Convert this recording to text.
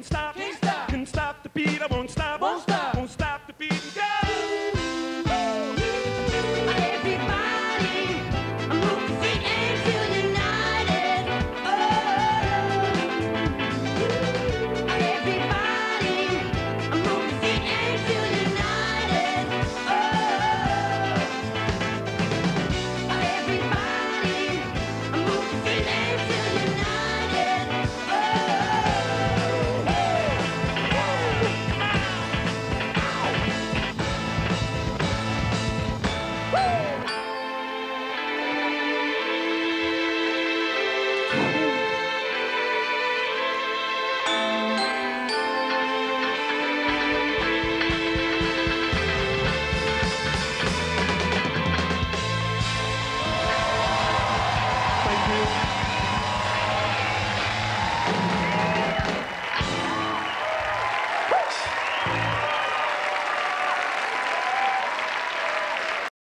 won't stop. Can't stop. Can stop the beat. I won't stop. Won't stop.